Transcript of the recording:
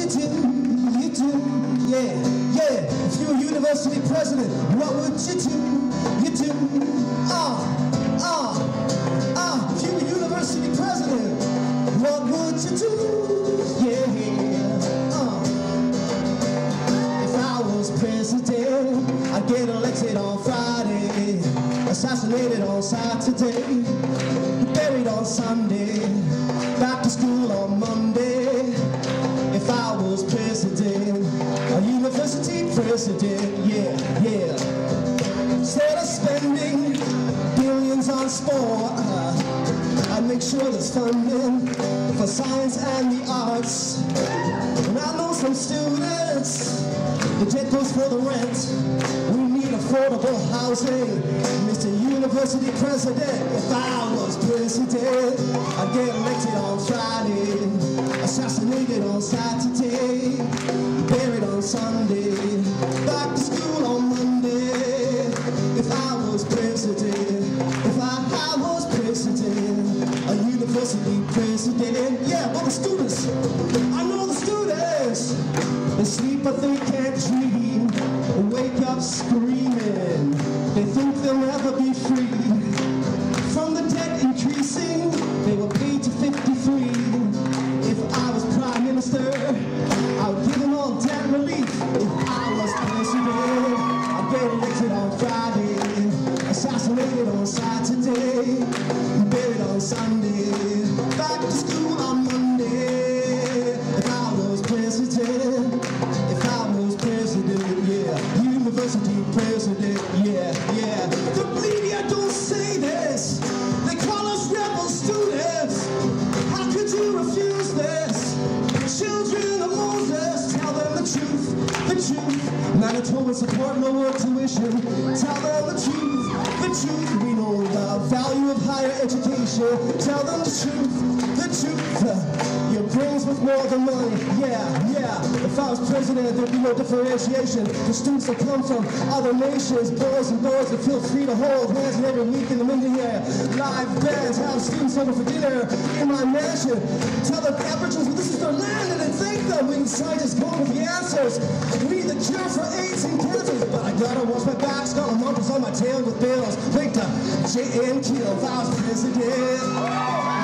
you do, you do, yeah, yeah. If you were university president, what would you do, you do, ah, ah, ah. If you were university president, what would you do, yeah, yeah, ah. If I was president, I'd get elected on Friday, assassinated on Saturday, buried on Sunday, back to school on Monday. I was president, a university president, yeah, yeah. Instead of spending billions on sport, uh, I'd make sure there's funding for science and the arts. And I know some students, the jet goes for the rent. We need affordable housing. Mr. University President, if I was president, I'd get elected on university president, yeah, well the students, I know the students, they sleep but they can't dream, wake up screaming, they think they'll never be free. From the debt increasing, they were paid to 53. If I was prime minister, I would give them all debt relief. If I was president, I'd get elected on Friday, assassinated on Saturday, buried on Sunday, Manitoba support lower tuition. Tell them the truth, the truth. We know the value higher education. Tell them the truth, the truth. Your brains worth more than money. Yeah, yeah. If I was president, there'd be no differentiation. The students that come from other nations, boys and girls that feel free to hold hands and every week in the middle here. Live bands, have students over for dinner in my mansion. Tell the Aboriginals this is their land and thank them. We scientists come with the answers. We need the cure for AIDS and cancers. But I gotta watch my got my mumpers on my tail with bills. Think to J and kill was president.